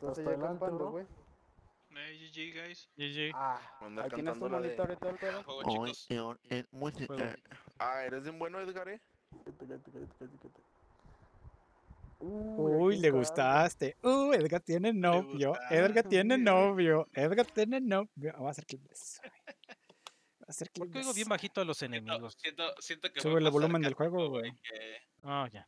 Entonces güey. Ah, ahí tienes este y todo el. Juego, Ah, eres bien bueno, Edgar, eh. Uy, le gustaste. Uh, Edgar tiene novio. Edgar tiene novio. Edgar tiene novio. Vamos a hacer clip bien bajito a los enemigos? que Sube el volumen del juego, güey, Ah, ya.